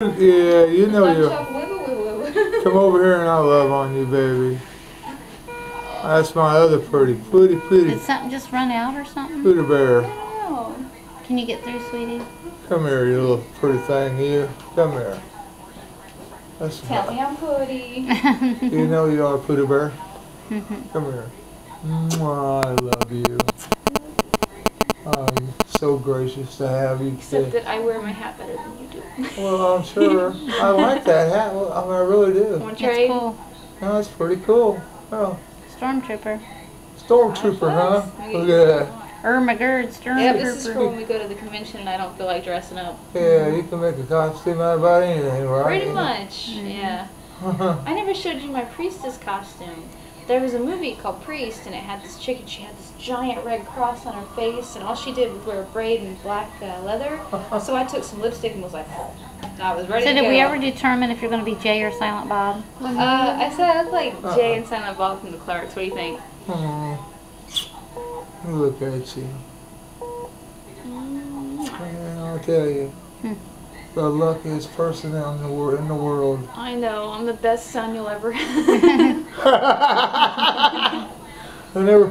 Yeah, you know you. Come over here and I'll love on you, baby. That's my other pretty, pretty, pretty, Did something just run out or something? pretty bear. Oh. Can you get through, sweetie? Come here, you little pretty thing, you. Come here. That's Tell me I'm pretty. You know you are a pretty bear. Come here. Mwah, I love you. Oh, you're so gracious to have you Except today. that I wear my hat better than you do. Well, I'm sure. I like that hat. Well, I, mean, I really do. Want to It's cool. No, that's pretty cool. Oh, Stormtrooper. stormtrooper, oh, huh? Look at that. Irma Gerd, Stormtrooper. Yep, this is for when we go to the convention and I don't feel like dressing up. Yeah, you can make a costume out of about anything, right? Pretty much, yeah. I never showed you my priestess costume. There was a movie called Priest, and it had this chick, and she had this giant red cross on her face, and all she did was wear a braid and black uh, leather. So I took some lipstick and was like, I was ready So to did go. we ever determine if you're going to be Jay or Silent Bob? Uh, I said I look like Jay and Silent Bob from the Clerks. What do you think? Oh, look at you. Man, I'll tell you. Hmm. The luckiest person in the, wor- in the world. I know, I'm the best son you'll ever have. I never.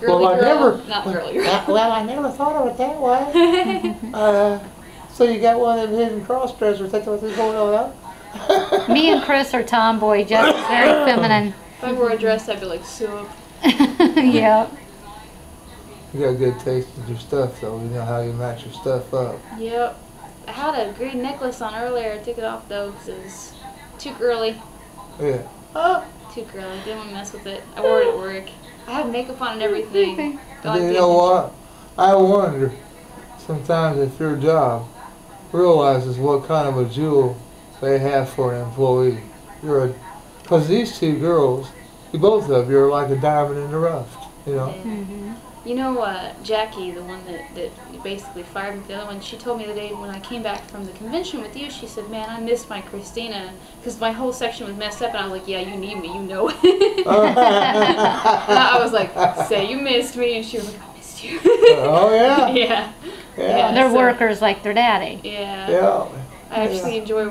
girly well, I never. not girly girl. Well, I never thought of it that way. uh, so you got one of them hidden cross dressers. That's what's going on. Me and Chris are tomboy. Jeff is very feminine. If I wore a dress, I'd be like, soup. yeah. You got good taste in your stuff, though. You know how you match your stuff up. Yep. I had a green necklace on earlier. I took it off though because it was too girly. Yeah. Oh, Too girly. Didn't want to mess with it. I wore it at work. I had makeup on and everything. Don't you know what? I wonder sometimes if your job realizes what kind of a jewel they have for an employee. You're a, because these two girls, you both of you are like a diamond in the rough. You know. hmm You know, uh, Jackie, the one that, that basically fired me, the other one, she told me the day when I came back from the convention with you, she said, man, I missed my Christina, because my whole section was messed up, and I was like, yeah, you need me, you know it. and I was like, say you missed me, and she was like, I missed you. oh yeah. yeah. Yeah. They're so- workers like their daddy. Yeah. Yeah. I actually enjoy